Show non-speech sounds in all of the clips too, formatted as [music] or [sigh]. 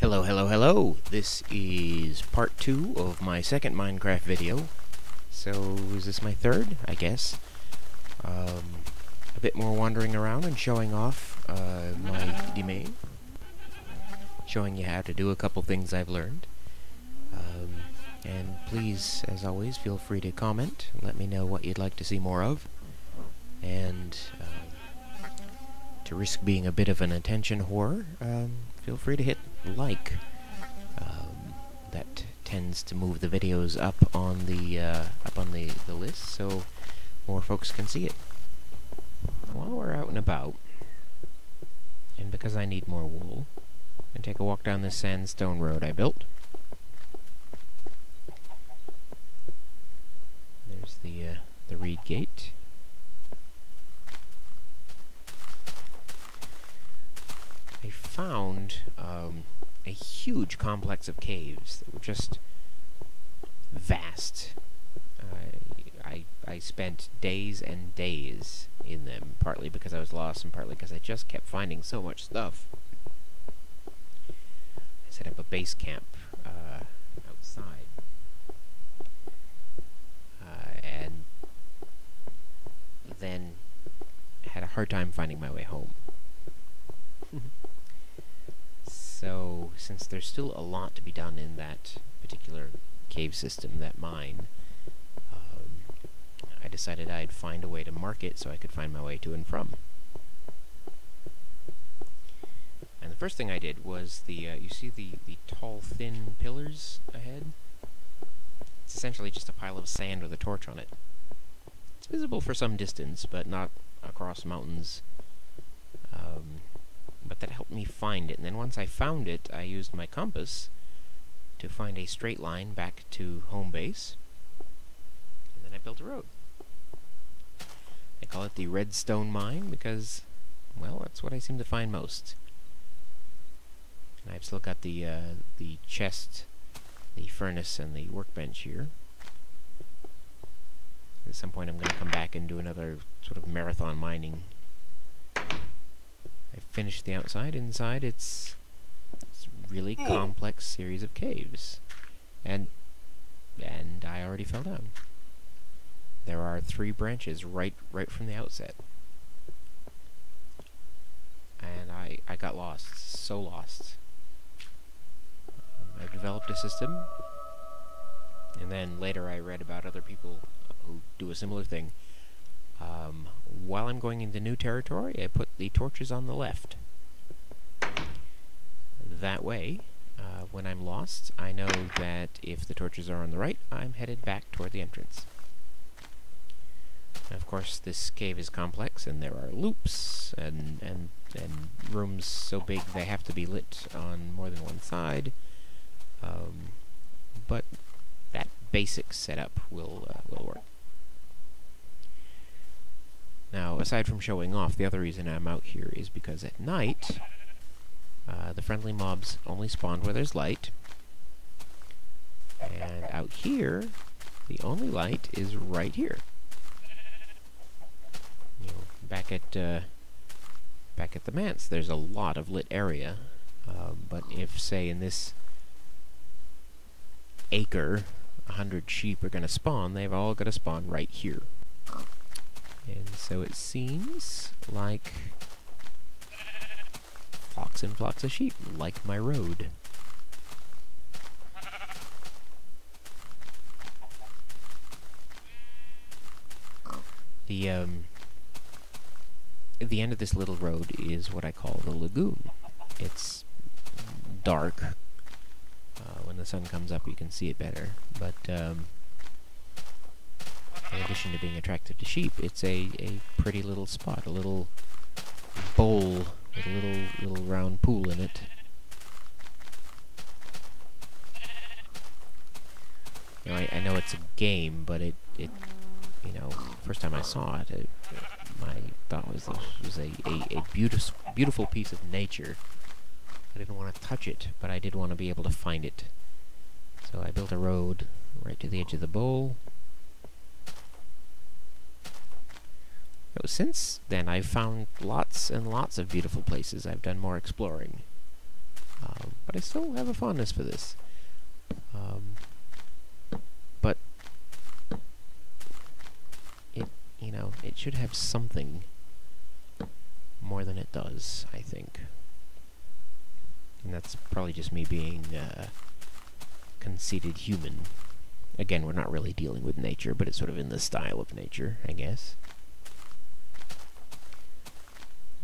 Hello, hello, hello! This is part two of my second Minecraft video. So, is this my third? I guess. Um, a bit more wandering around and showing off uh, my demesne. Showing you how to do a couple things I've learned. Um, and please, as always, feel free to comment. Let me know what you'd like to see more of. And um, to risk being a bit of an attention whore, um, feel free to hit like. Um, that tends to move the videos up on the uh, up on the the list, so more folks can see it. While we're out and about, and because I need more wool, and take a walk down this sandstone road I built. There's the uh, the reed gate. I found um, a huge complex of caves that were just vast. Uh, I I spent days and days in them, partly because I was lost and partly because I just kept finding so much stuff. I set up a base camp uh, outside, uh, and then had a hard time finding my way home. [laughs] So, since there's still a lot to be done in that particular cave system, that mine, um, I decided I'd find a way to mark it so I could find my way to and from. And the first thing I did was the, uh, you see the, the tall, thin pillars ahead? It's essentially just a pile of sand with a torch on it. It's visible for some distance, but not across mountains. Um, but that helped me find it. And then once I found it, I used my compass to find a straight line back to home base. And then I built a road. I call it the Redstone Mine because, well, that's what I seem to find most. And I've still got the, uh, the chest, the furnace, and the workbench here. At some point I'm going to come back and do another sort of marathon mining I finished the outside. Inside, it's, it's a really Hmm. complex series of caves. And, and I already fell down. There are three branches right, right from the outset. And I, I got lost. So lost. Um, I've developed a system. And then later I read about other people who do a similar thing. Um, while I'm going into new territory, I put the torches on the left. That way, uh, when I'm lost, I know that if the torches are on the right, I'm headed back toward the entrance. Of course, this cave is complex, and there are loops, and, and, and rooms so big they have to be lit on more than one side. Um, but that basic setup will, uh, will work. Now, aside from showing off, the other reason I'm out here is because at night, uh, the friendly mobs only spawn where there's light. And out here, the only light is right here. You know, back at, uh, back at the manse, there's a lot of lit area. Um, but if, say, in this acre, a hundred sheep are going to spawn, they've all got to spawn right here. And so it seems like flocks and flocks of sheep, like my road. The, um, the end of this little road is what I call the lagoon. It's dark. Uh, when the sun comes up, you can see it better. But, um, in addition to being attractive to sheep, it's a, a pretty little spot, a little bowl with a little little round pool in it. You know, I, I know it's a game, but it, it you know, first time I saw it, it my thought was this was a, a, a beautiful beautiful piece of nature. I didn't want to touch it, but I did want to be able to find it. So I built a road right to the edge of the bowl. Since then, I've found lots and lots of beautiful places. I've done more exploring. Um, but I still have a fondness for this. Um, but it, you know, it should have something more than it does, I think. And that's probably just me being uh, conceited human. Again, we're not really dealing with nature, but it's sort of in the style of nature, I guess.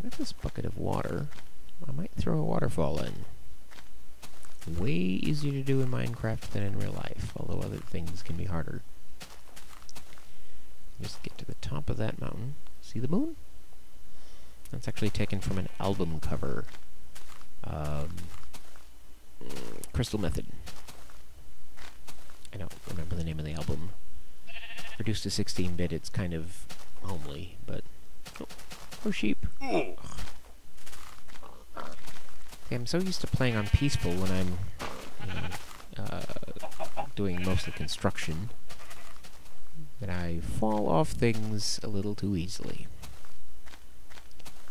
With this bucket of water, I might throw a waterfall in. Way easier to do in Minecraft than in real life, although other things can be harder. Just get to the top of that mountain. See the moon? That's actually taken from an album cover. Um, Crystal Method. I don't remember the name of the album. Reduced to 16-bit, it's kind of homely, but... Oh, oh sheep. Okay, I'm so used to playing on peaceful when I'm you know, uh, doing most of the construction that I fall off things a little too easily.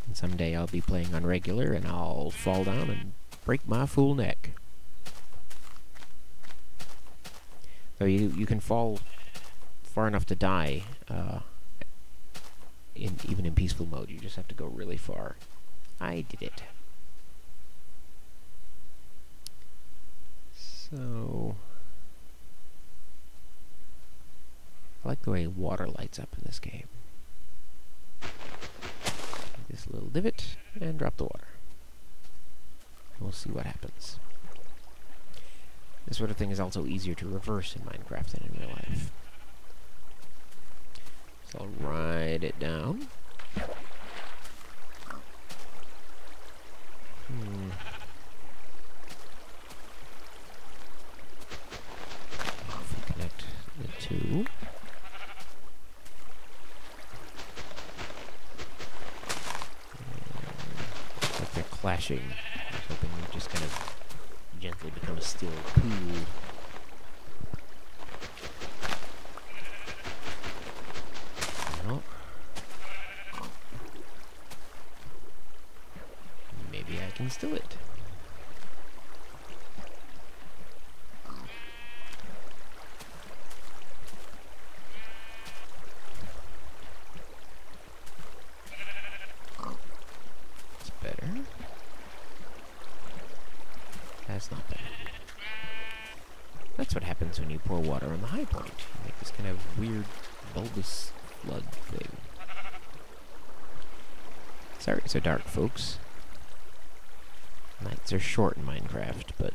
And someday I'll be playing on regular and I'll fall down and break my fool neck. So you you can fall far enough to die, uh, in even in peaceful mode. You just have to go really far. I did it. So I like the way water lights up in this game. This little divot and drop the water. We'll see what happens. This sort of thing is also easier to reverse in Minecraft than in real life. So I'll ride it down. Hmm. Connect the two. Like they're clashing. I was hoping we just kind of gently become a still pool. Well, maybe I can still it. It's better. That's not bad. That's what happens when you pour water on the high point. Make this kind of weird bulbous flood thing. Sorry it's so dark, folks. Nights are short in Minecraft, but...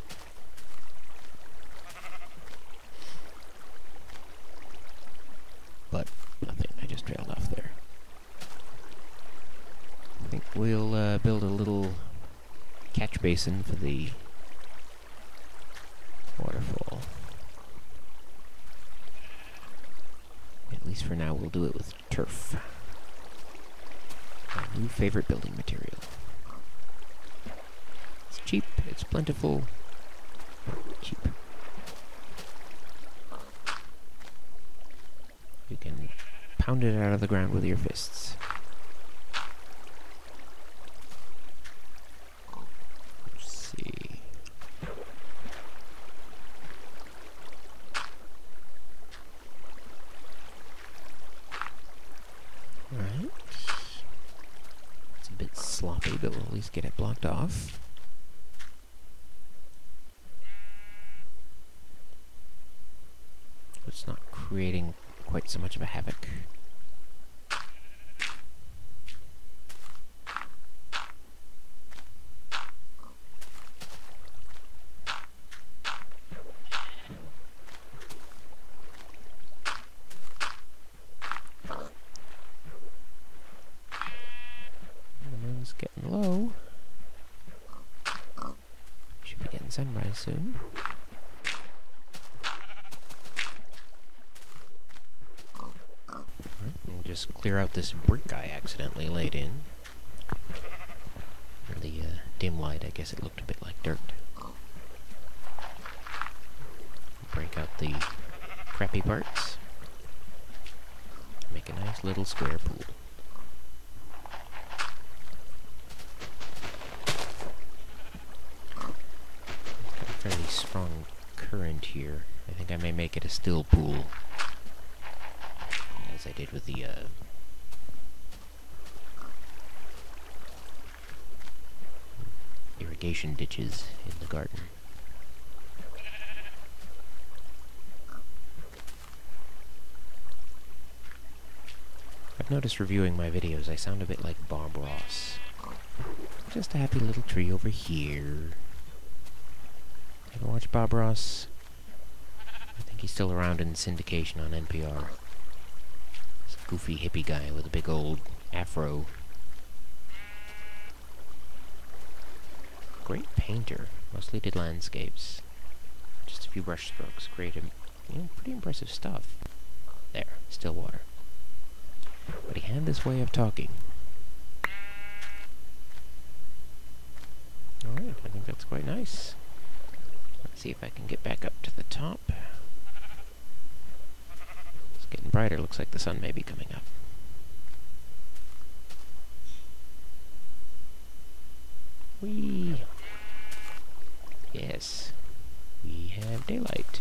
But, nothing. I just trailed off there. I think we'll uh, build a little catch basin for the waterfall. At least for now, we'll do it with turf. My new favorite building material. It's cheap, it's plentiful, cheap. You can pound it out of the ground with your fists. Let's see. Alright. It's a bit sloppy, but we'll at least get it blocked off. It's not creating quite so much of a havoc. The moon's getting low. Should be getting sunrise soon. Alright, we'll this brick I accidentally laid in. In the uh, dim light, I guess it looked a bit like dirt. Break out the crappy parts. Make a nice little square pool. Got a fairly strong current here. I think I may make it a still pool. As I did with the, uh, irrigation ditches in the garden. I've noticed reviewing my videos I sound a bit like Bob Ross. Just a happy little tree over here. Ever watch Bob Ross? I think he's still around in syndication on NPR. Goofy hippie guy with a big old afro. Great painter. Mostly did landscapes. Just a few brush strokes. Created, you know, pretty impressive stuff. There, still water. But he had this way of talking. Alright, I think that's quite nice. Let's see if I can get back up to the top. It's getting brighter. Looks like the sun may be coming up. Whee! Yes, we have daylight.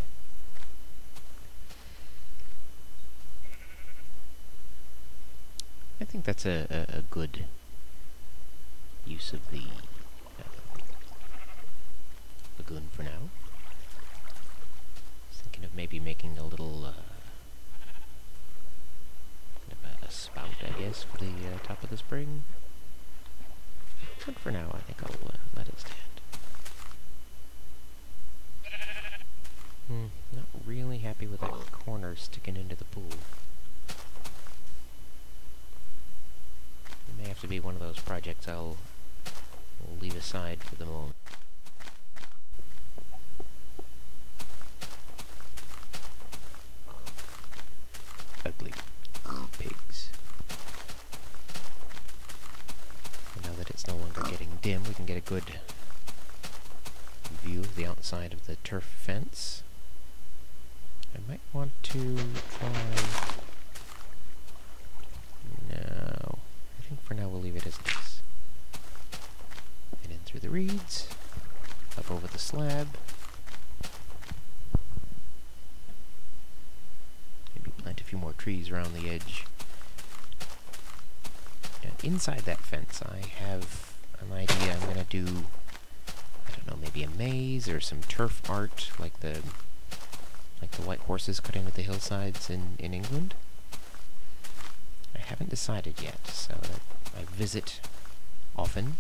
I think that's a, a, a good use of the uh, lagoon for now. Thinking of maybe making a little uh, a, a, spout, I guess, for the uh, top of the spring. But for now, I think I'll uh, let it stand. Hmm, not really happy with that corner sticking into the pool. It may have to be one of those projects I'll leave aside for the moment. Ugly pigs. And now that it's no longer getting dim, we can get a good view of the outside of the turf fence. I might want to try... No. I think for now we'll leave it as it is. And in through the reeds, up over the slab. Maybe plant a few more trees around the edge. And inside that fence I have an idea I'm gonna do, I don't know, maybe a maze or some turf art like the like the white horses cut into the hillsides in, in England. I haven't decided yet, so I visit often,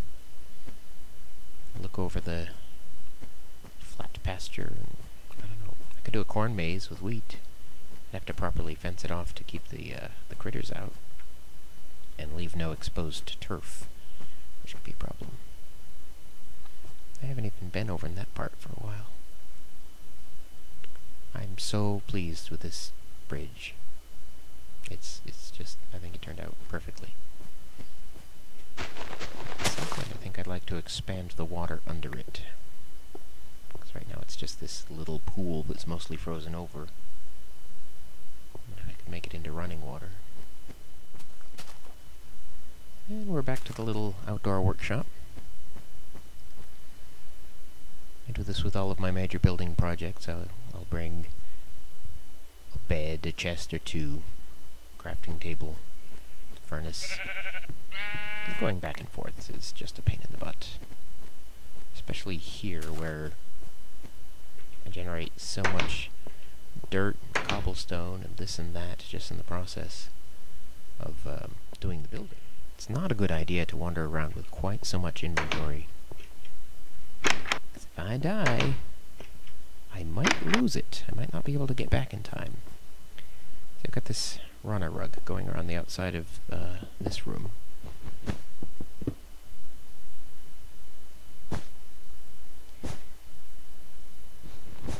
look over the flat pasture, and, I don't know, I could do a corn maze with wheat. I'd have to properly fence it off to keep the, uh, the critters out, and leave no exposed turf, which could be a problem. I haven't even been over in that part for a while. I'm so pleased with this bridge. It's it's just I think it turned out perfectly. At some point I think I'd like to expand the water under it. Because right now it's just this little pool that's mostly frozen over. I could make it into running water. And we're back to the little outdoor workshop. I do this with all of my major building projects. I'll, I'll bring a bed, a chest or two, crafting table, furnace. Going back and forth is just a pain in the butt. Especially here where I generate so much dirt, cobblestone, and this and that just in the process of um, doing the building. It's not a good idea to wander around with quite so much inventory. If I die, I might lose it. I might not be able to get back in time. So I've got this runner rug going around the outside of uh, this room.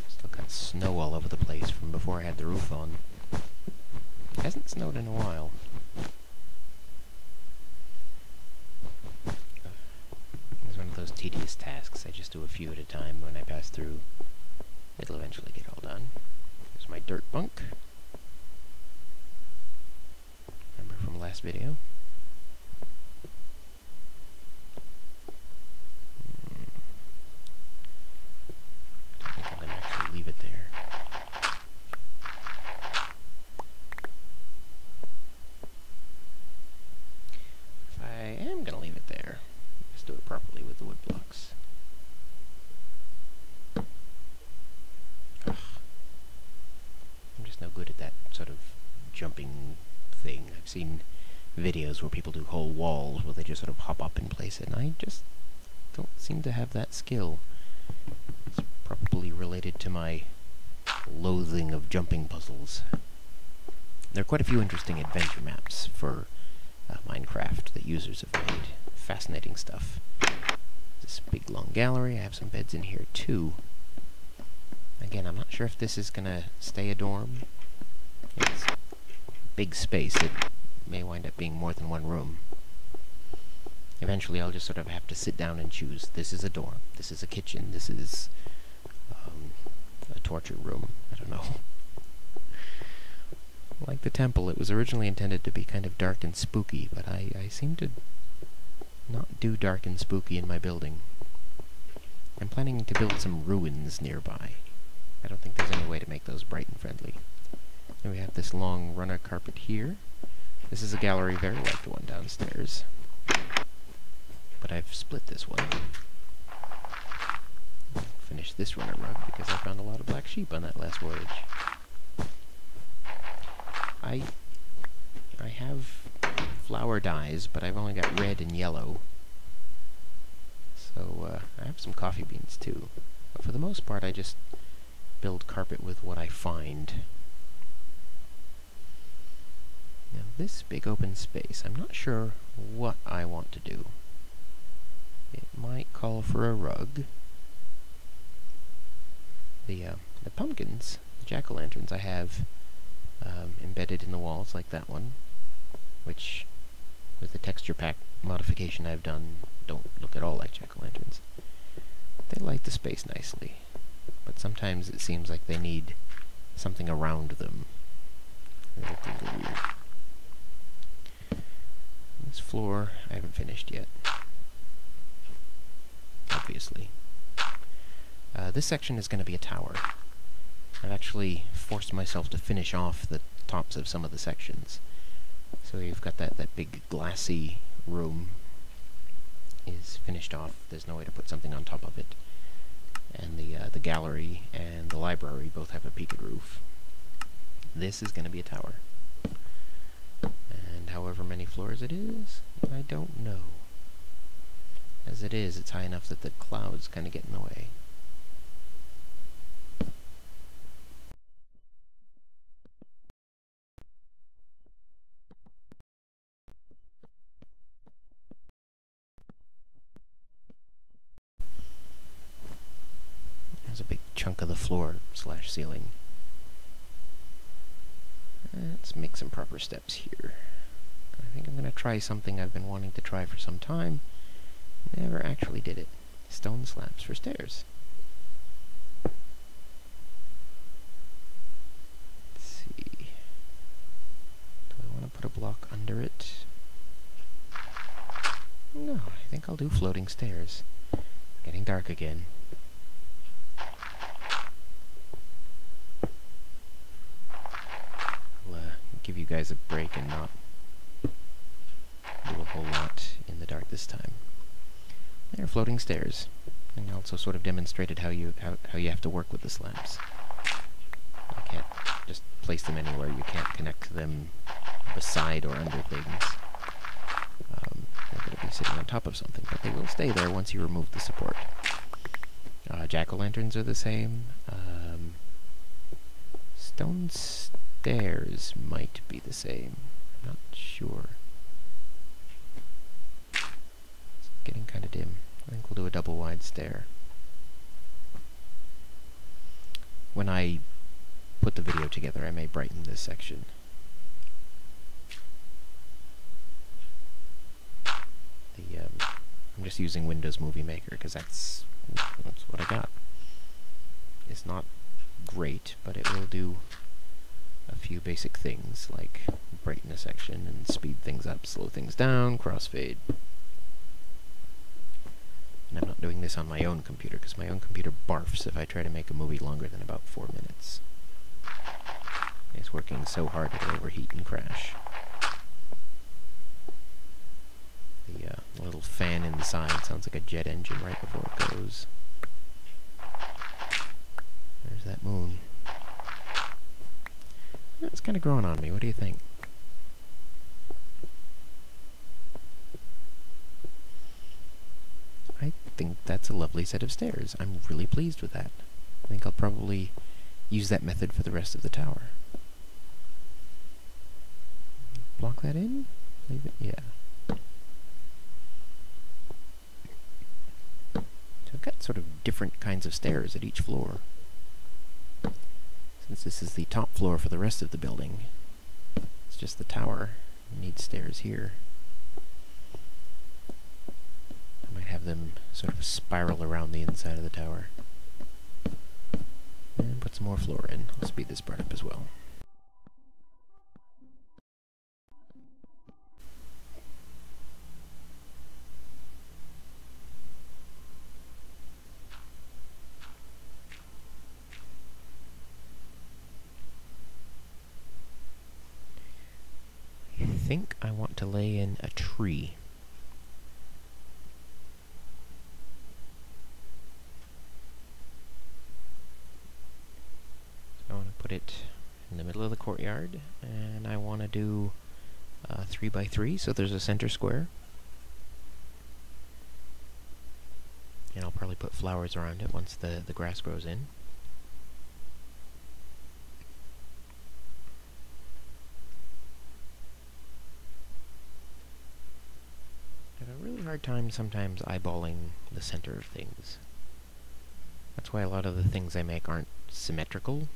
Still got snow all over the place from before I had the roof on. It Hasn't snowed in a while. It's one of those tedious tasks. I just do a few at a time when I pass through. It'll eventually get all done. Here's my dirt bunk. Remember from last video? jumping thing. I've seen videos where people do whole walls where they just sort of hop up and place and I just don't seem to have that skill. It's probably related to my loathing of jumping puzzles. There are quite a few interesting adventure maps for uh, Minecraft that users have made. Fascinating stuff. This big long gallery, I have some beds in here too. Again, I'm not sure if this is gonna stay a dorm. It's big space, it may wind up being more than one room. Eventually I'll just sort of have to sit down and choose, this is a dorm, this is a kitchen, this is um, a torture room, I don't know. [laughs] like the temple, it was originally intended to be kind of dark and spooky, but I, I seem to not do dark and spooky in my building. I'm planning to build some ruins nearby. I don't think there's any way to make those bright and friendly. And we have this long runner carpet here. This is a gallery very like the one downstairs. But I've split this one. Finish this runner rug because I found a lot of black sheep on that last voyage. I I have flower dyes, but I've only got red and yellow. So uh, I have some coffee beans too. But for the most part I just build carpet with what I find. Now this big open space, I'm not sure what I want to do. It might call for a rug. The, uh, the pumpkins, the jack-o'-lanterns I have um, embedded in the walls like that one, which with the texture pack modification I've done don't look at all like jack-o'-lanterns. They light the space nicely, but sometimes it seems like they need something around them. They look a little weird. This floor I haven't finished yet. Obviously. Uh, this section is going to be a tower. I've actually forced myself to finish off the tops of some of the sections. So you've got that, that big glassy room is finished off. There's no way to put something on top of it. And the, uh, the gallery and the library both have a peaked roof. This is going to be a tower. However many floors it is, I don't know. As it is, it's high enough that the clouds kind of get in the way. There's a big chunk of the floor slash ceiling. Let's make some proper steps here. I think I'm going to try something I've been wanting to try for some time. Never actually did it. Stone slabs for stairs. Let's see. Do I want to put a block under it? No, I think I'll do floating stairs. Getting dark again. I'll uh, give you guys a break and not a whole lot in the dark this time. There are floating stairs, and also sort of demonstrated how you how, how you have to work with the slabs. You can't just place them anywhere. You can't connect them beside or under things. Um, they're going to be sitting on top of something, but they will stay there once you remove the support. Uh, jack-o'-lanterns are the same. Um, stone stairs might be the same. I'm not sure. It's getting kind of dim. I think we'll do a double wide stair. When I put the video together, I may brighten this section. The um, I'm just using Windows Movie Maker because that's that's what I got. It's not great, but it will do a few basic things like brighten a section and speed things up, slow things down, crossfade. And I'm not doing this on my own computer, because my own computer barfs if I try to make a movie longer than about four minutes. It's working so hard it'll overheat and crash. The uh, little fan inside sounds like a jet engine right before it goes. There's that moon. Kind kind of growing on me. What do you think? I think that's a lovely set of stairs. I'm really pleased with that. I think I'll probably use that method for the rest of the tower. Block that in? Leave it? Yeah. So I've got sort of different kinds of stairs at each floor. Since this is the top floor for the rest of the building, it's just the tower. Need stairs here. I might have them sort of spiral around the inside of the tower. And put some more floor in. I'll speed this part up as well. I think I want to lay in a tree. So I want to put it in the middle of the courtyard, and I do uh, 3 by 3 so there's a center square. And I'll probably put flowers around it once the, the grass grows in. I have a really hard time sometimes eyeballing the center of things. That's why a lot of the things I make aren't symmetrical.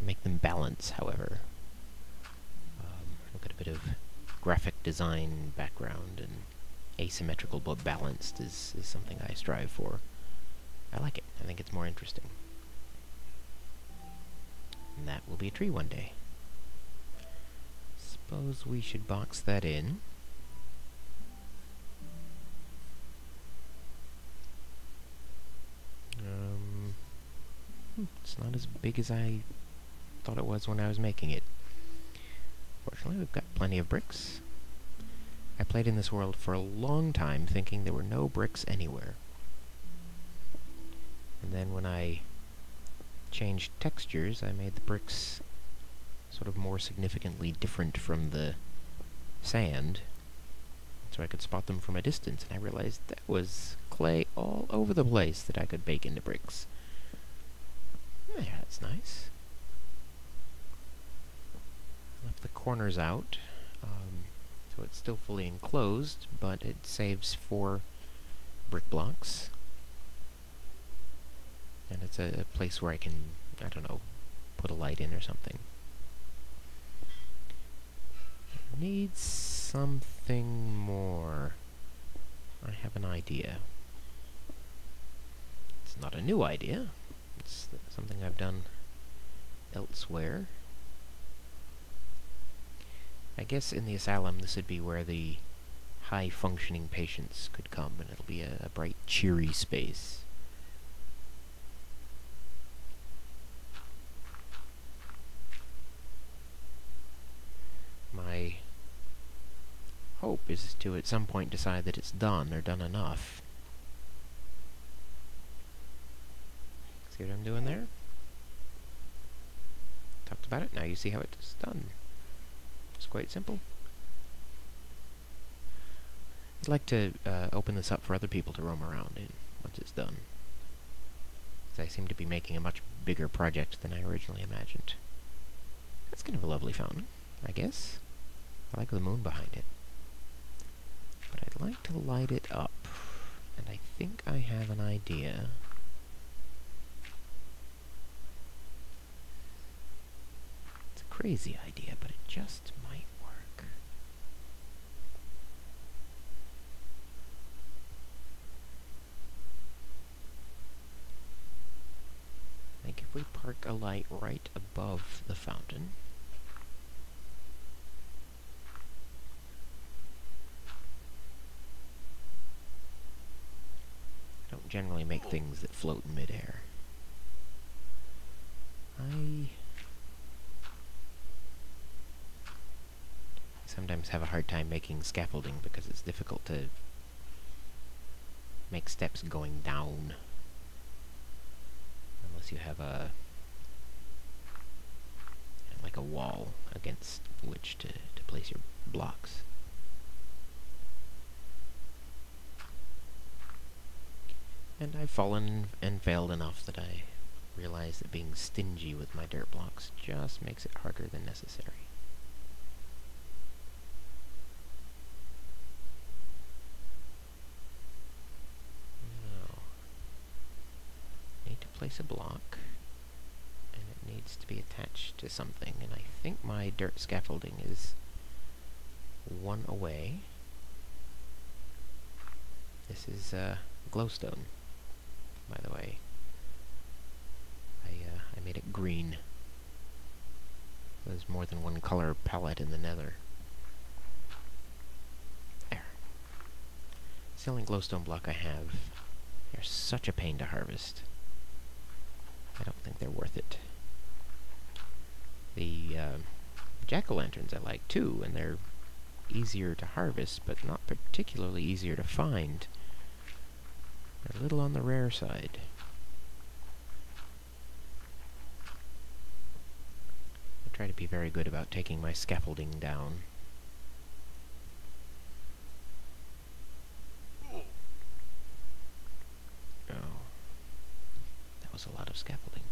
I make them balance, however. I've got a bit of graphic design background, and asymmetrical but balanced is, is something I strive for. I like it. I think it's more interesting. And that will be a tree one day. Suppose we should box that in. Um, hmm, it's not as big as I thought it was when I was making it. Fortunately, we've got plenty of bricks. I played in this world for a long time thinking there were no bricks anywhere. And then when I changed textures, I made the bricks sort of more significantly different from the sand, so I could spot them from a distance, and I realized that was clay all over the place that I could bake into bricks. Yeah, that's nice. Left the corners out, um, so it's still fully enclosed, but it saves four brick blocks. And it's a, a place where I can, I don't know, put a light in or something. Needs something more. I have an idea. It's not a new idea. It's something I've done elsewhere. I guess in the asylum this would be where the high-functioning patients could come, and it'll be a, a bright, cheery space. My hope is to at some point decide that it's done, or done enough. See what I'm doing there? Talked about it, now you see how it's done. It's quite simple. I'd like to uh, open this up for other people to roam around in once it's done. I seem to be making a much bigger project than I originally imagined. That's kind of a lovely fountain, I guess. I like the moon behind it. But I'd like to light it up, and I think I have an idea. It's a crazy idea, but it just might work. We park a light right above the fountain, I don't generally make things that float in midair. I sometimes have a hard time making scaffolding because it's difficult to make steps going down unless you have a like a wall against which to, to place your blocks. And I've fallen and failed enough that I realize that being stingy with my dirt blocks just makes it harder than necessary. Now, need to place a block, and it needs to be attached to something, and I think my dirt scaffolding is one away. This is uh, glowstone by the way. I, uh, I made it green. There's more than one color palette in the nether. There. Only glowstone block I have. They're such a pain to harvest. I don't think they're worth it. The uh, jack-o'-lanterns I like too, and they're easier to harvest, but not particularly easier to find They're a little on the rare side. I try to be very good about taking my scaffolding down. Oh. That was a lot of scaffolding.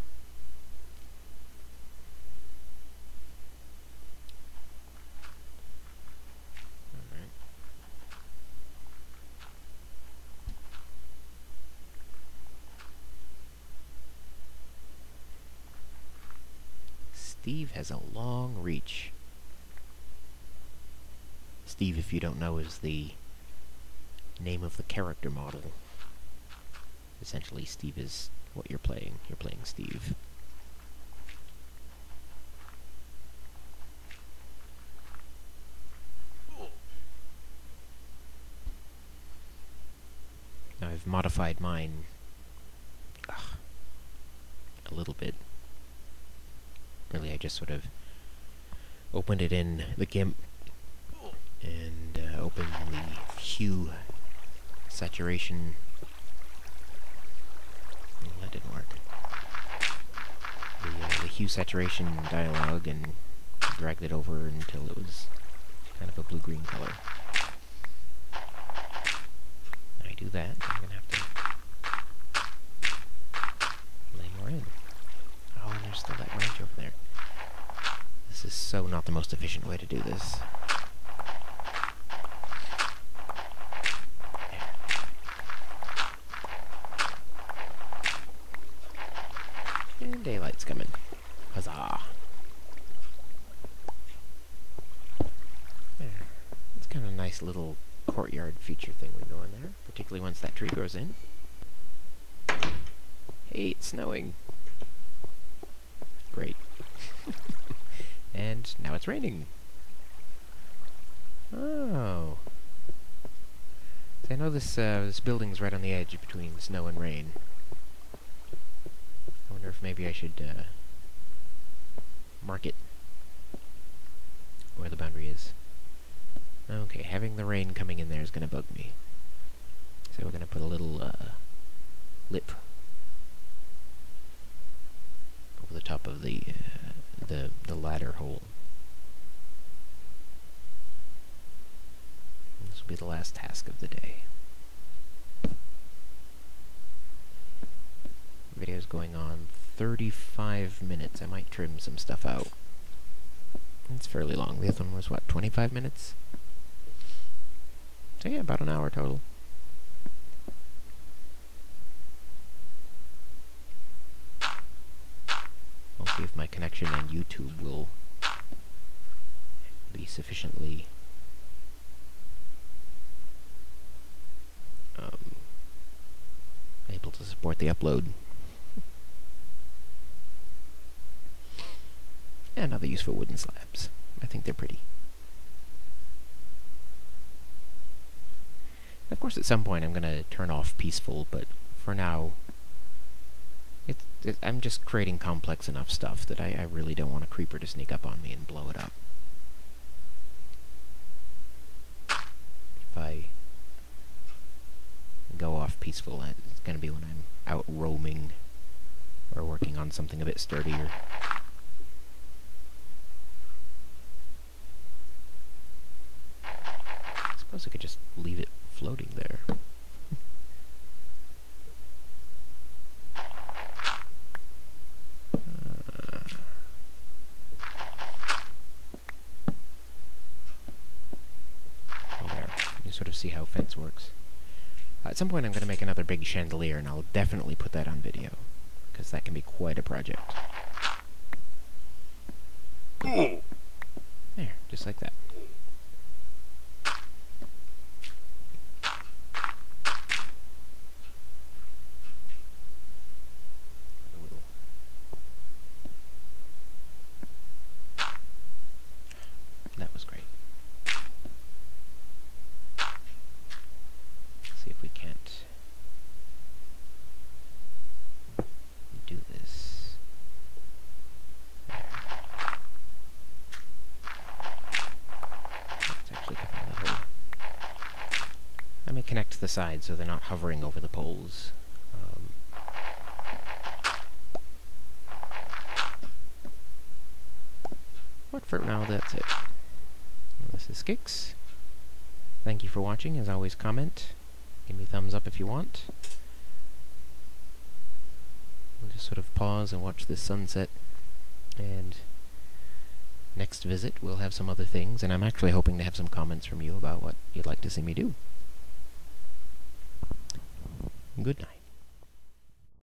Steve has a long reach. Steve, if you don't know, is the name of the character model. Essentially, Steve is what you're playing. You're playing Steve. Now, I've modified mine ugh, a little bit really I just sort of opened it in the GIMP and uh, opened the hue saturation. that didn't work. The, uh, the hue saturation dialog and dragged it over until it was kind of a blue-green color. I do that, I'm gonna have to lay more in. Oh, and there's still that branch over there. This is so not the most efficient way to do this. And daylight's coming. Huzzah! There. It's kind of a nice little courtyard feature thing we go in there, particularly once that tree grows in. Hey, it's snowing. Great. and now it's raining. Oh. I know this uh, this building's right on the edge between snow and rain. I wonder if maybe I should uh, mark it where the boundary is. Okay, having the rain coming in there is going to bug me. So we're going to put a little uh, lip over the top of the uh, the the ladder hole. This will be the last task of the day. Video's going on 35 minutes. I might trim some stuff out. It's fairly long. The other one was, what, 25 minutes? So yeah, about an hour total. I'll see if my connection on YouTube will be sufficiently um, able to support the upload. And other useful wooden slabs. I think they're pretty. Of course, at some point I'm going to turn off peaceful, but for now, it, I'm just creating complex enough stuff that I, I really don't want a creeper to sneak up on me and blow it up. If I go off peaceful, it's going to be when I'm out roaming or working on something a bit sturdier. Suppose I could just leave it floating there. Uh, oh, there. You sort of see how fence works. Uh, at some point I'm going to make another big chandelier, and I'll definitely put that on video, because that can be quite a project. There, just like. That was great. see if we can't do this. There. Let's actually give them a little... Let sides so they're not hovering over the poles. Um, but for now, that's it. This is Scix. Thank you for watching. As always, comment. Give me thumbs up if you want. We'll just sort of pause and watch this sunset. And next visit, we'll have some other things. And I'm actually hoping to have some comments from you about what you'd like to see me do. Good night.